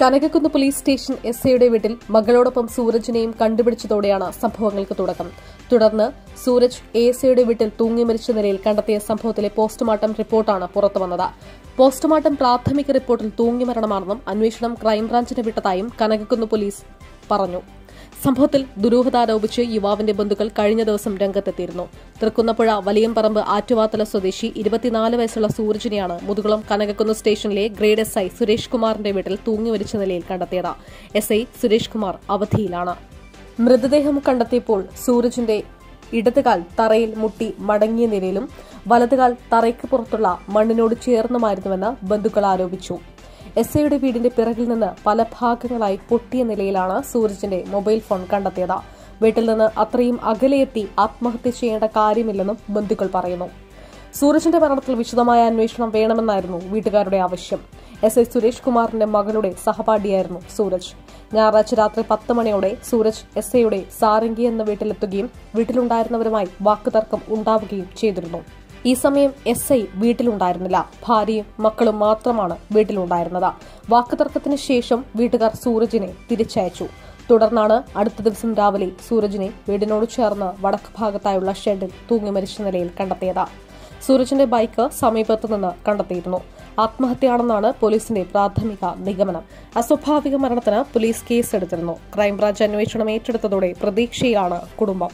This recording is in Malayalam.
കനകക്കുന്ന് പോലീസ് സ്റ്റേഷൻ എസ് ഐയുടെ വീട്ടിൽ മകളോടൊപ്പം സൂരജിനെയും കണ്ടുപിടിച്ചതോടെയാണ് സംഭവങ്ങൾക്ക് തുടക്കം. തുടർന്ന് സൂരജ് എ എസ് ഐയുടെ വീട്ടിൽ തൂങ്ങി മരിച്ച നിലയിൽ കണ്ടെത്തിയ സംഭവത്തിലെ പോസ്റ്റ്മോർട്ടം റിപ്പോർട്ടാണ് പുറത്തുവന്നത് പോസ്റ്റ്മോർട്ടം പ്രാഥമിക റിപ്പോർട്ടിൽ തൂങ്ങി മരണമാണെന്നും അന്വേഷണം ക്രൈംബ്രാഞ്ചിന് വിട്ടതായും കനകക്കുന്ന് പോലീസ് പറഞ്ഞു. സംഭവത്തിൽ ദുരൂഹത ആരോപിച്ച് യുവാവിന്റെ ബന്ധുക്കൾ കഴിഞ്ഞ ദിവസം രംഗത്തെത്തിയിരുന്നു. തൃക്കുന്നപ്പുഴ വലിയംപറമ്പ് ആറ്റുവാത്തല സ്വദേശി ഇരുപത്തിനാല് വയസ്സുള്ള സൂരജിനെയാണ് മുതുകുളം കനകക്കുന്ന് സ്റ്റേഷനിലെ ഗ്രേഡ് എസ് ഐ സുരേഷ് കുമാറിന്റെ വീട്ടിൽ തൂങ്ങി മരിച്ച നിലയിൽ കണ്ടെത്തിയത്. എസ് ഐ സുരേഷ് കുമാർ അവധിയിലാണ്. മൃതദേഹം കണ്ടെത്തിയപ്പോൾ സൂരജിന്റെ ഇടതുകാൽ തറയിൽ മുട്ടി മടങ്ങിയ നിലയിലും വലതുകാൽ തറയ്ക്ക് പുറത്തുള്ള മണ്ണിനോട് ചേർന്നുമായിരുന്നുവെന്ന് ബന്ധുക്കൾ ആരോപിച്ചു. എസ് ഐയുടെ വീടിന്റെ പിറകിൽ നിന്ന് പല ഭാഗങ്ങളായി പൊട്ടിയ നിലയിലാണ് സൂരജിന്റെ മൊബൈൽ ഫോൺ കണ്ടെത്തിയത്. വീട്ടിൽ നിന്ന് അത്രയും അകലെയെത്തി ആത്മഹത്യ ചെയ്യേണ്ട കാര്യമില്ലെന്നും ബന്ധുക്കൾ പറയുന്നു. സൂരജിന്റെ മരണത്തിൽ വിശദമായ അന്വേഷണം വേണമെന്നായിരുന്നു വീട്ടുകാരുടെ ആവശ്യം. എസ് ഐ സുരേഷ് കുമാറിന്റെ മകളുടെ സഹപാഠിയായിരുന്നു സൂരജ്. ഞായറാഴ്ച രാത്രി പത്ത് മണിയോടെ സൂരജ് എസ് ഐയുടെ സാരംഗി എന്ന വീട്ടിലെത്തുകയും വീട്ടിലുണ്ടായിരുന്നവരുമായി വാക്കുതർക്കം ഉണ്ടാവുകയും ചെയ്തിരുന്നു. ഈ സമയം എസ് ഐ വീട്ടിലുണ്ടായിരുന്നില്ല. ഭാര്യയും മക്കളും മാത്രമാണ് വീട്ടിലുണ്ടായിരുന്നത്. വാക്കുതർക്കത്തിന് ശേഷം വീട്ടുകാർ സൂരജിനെ തിരിച്ചയച്ചു. തുടർന്നാണ് അടുത്ത ദിവസം രാവിലെ സൂരജിനെ വീടിനോട് ചേർന്ന് വടക്ക് ഭാഗത്തായുള്ള ഷെഡിൽ തൂങ്ങി മരിച്ച നിലയിൽ കണ്ടെത്തിയത്. സൂരജിന്റെ ബൈക്ക് സമീപത്തു നിന്ന് കണ്ടെത്തിയിരുന്നു. ആത്മഹത്യയാണെന്നാണ് പോലീസിന്റെ പ്രാഥമിക നിഗമനം. അസ്വാഭാവിക മരണത്തിന് പോലീസ് കേസെടുത്തിരുന്നു. ക്രൈംബ്രാഞ്ച് അന്വേഷണം ഏറ്റെടുത്തതോടെ പ്രതീക്ഷയിലാണ് കുടുംബം.